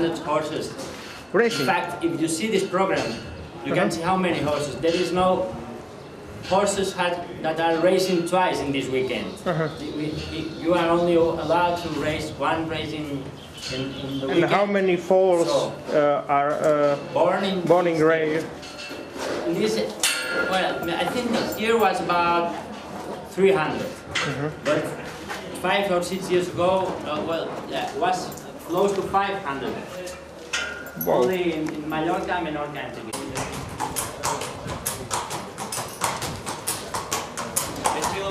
600 horses. In fact, if you see this program, you can see how many horses. There is no horses had, that are racing twice in this weekend. We- we- you are only allowed to race one race in, in, in the And weekend. how many foals So- uh, are uh, Born in, born in Grey? in this, well, I think this year was about 300. But five or six years ago, uh, well, was close to 500. Wow. Only in, in Mallorca and Menorca and Tenerife. Estilo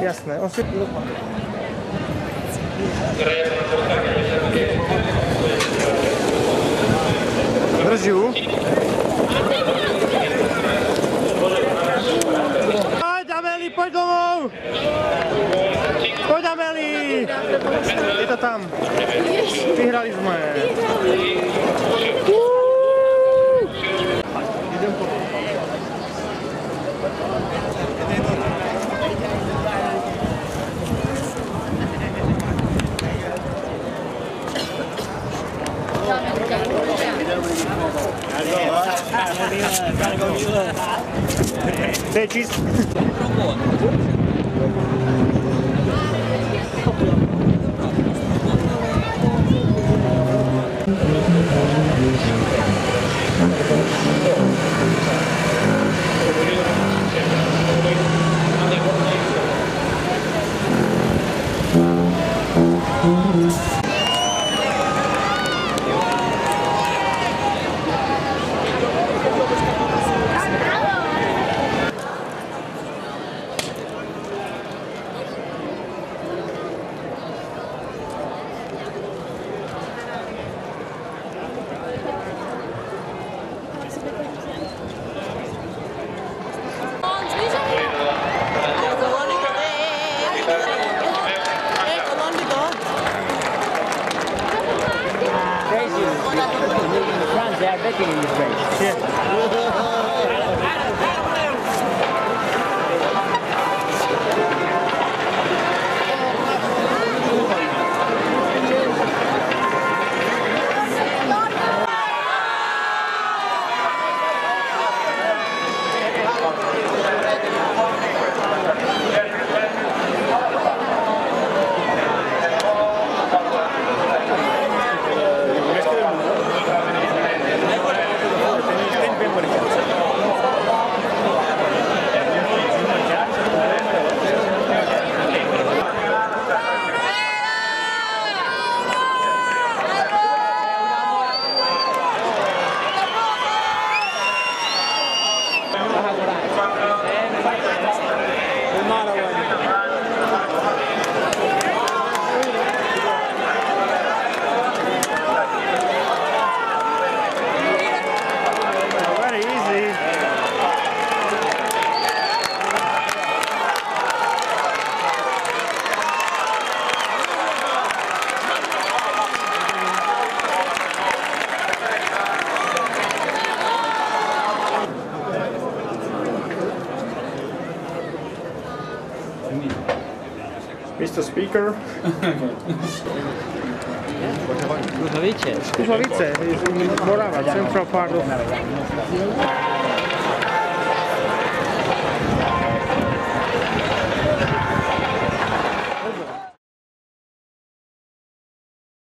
Jasné, on si... Drž ju. Poď, Ameli, poď domov! Poď, Ameli! Je to tam. Vyhrali sme. Idem po... 飞机。In. Very Mr. Speaker. Słuchawicie? Kuźławice, Morawa, Central Part of